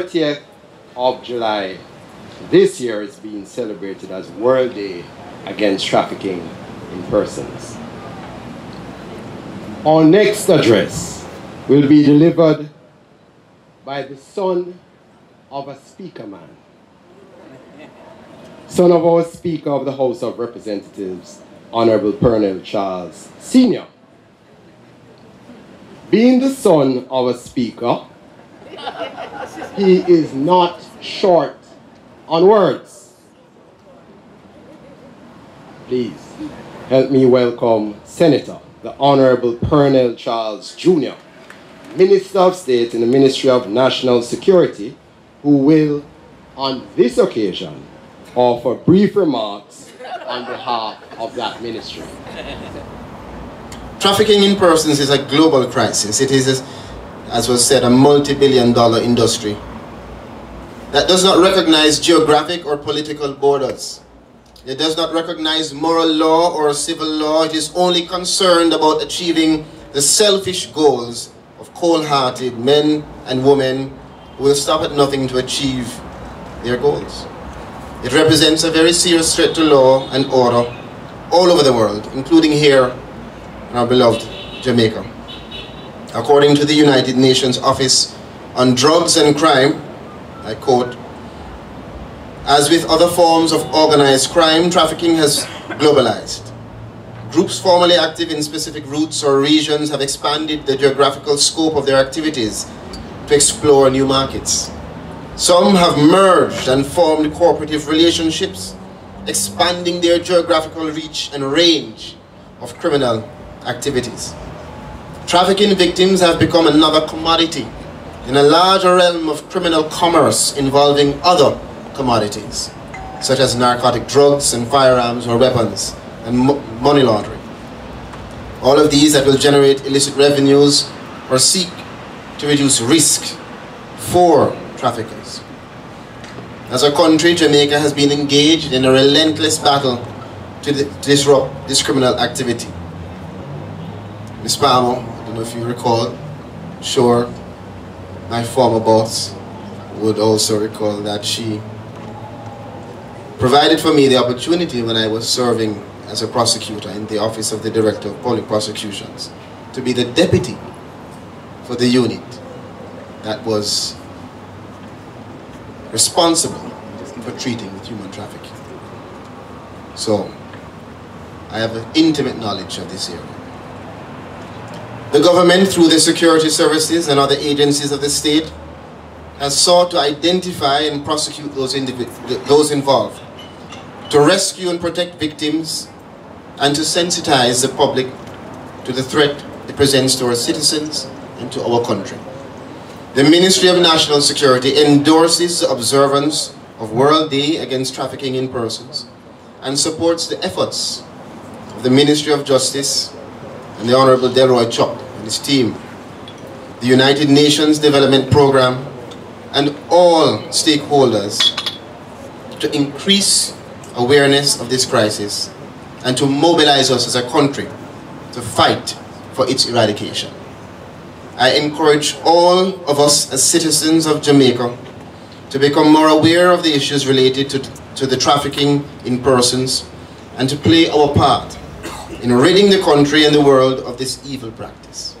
30th of July this year is being celebrated as World Day Against Trafficking in Persons. Our next address will be delivered by the son of a speaker man, son of our Speaker of the House of Representatives, Honorable Pearnel Charles Sr. Being the son of a speaker, he is not short on words. Please help me welcome Senator, the Honorable Pearnel Charles Jr., Minister of State in the Ministry of National Security, who will, on this occasion, offer brief remarks on behalf of that ministry. Trafficking in persons is a global crisis. It is, as was said, a multi-billion dollar industry that does not recognize geographic or political borders. It does not recognize moral law or civil law. It is only concerned about achieving the selfish goals of cold-hearted men and women who will stop at nothing to achieve their goals. It represents a very serious threat to law and order all over the world, including here in our beloved Jamaica. According to the United Nations Office on Drugs and Crime, I quote, as with other forms of organized crime, trafficking has globalized. Groups formerly active in specific routes or regions have expanded the geographical scope of their activities to explore new markets. Some have merged and formed cooperative relationships, expanding their geographical reach and range of criminal activities. Trafficking victims have become another commodity in a larger realm of criminal commerce involving other commodities, such as narcotic drugs and firearms or weapons and mo money laundering. All of these that will generate illicit revenues or seek to reduce risk for traffickers. As a country, Jamaica has been engaged in a relentless battle to disrupt this criminal activity. Ms. Palmer, I don't know if you recall, sure, my former boss would also recall that she provided for me the opportunity when I was serving as a prosecutor in the Office of the Director of Public Prosecutions to be the deputy for the unit that was responsible for treating with human trafficking. So, I have an intimate knowledge of this area. The government, through the security services and other agencies of the state, has sought to identify and prosecute those, those involved, to rescue and protect victims, and to sensitize the public to the threat it presents to our citizens and to our country. The Ministry of National Security endorses the observance of World Day Against Trafficking in Persons and supports the efforts of the Ministry of Justice and the Honorable Delroy Chuck and his team, the United Nations Development Program, and all stakeholders to increase awareness of this crisis and to mobilize us as a country to fight for its eradication. I encourage all of us as citizens of Jamaica to become more aware of the issues related to, to the trafficking in persons and to play our part in ridding the country and the world of this evil practice.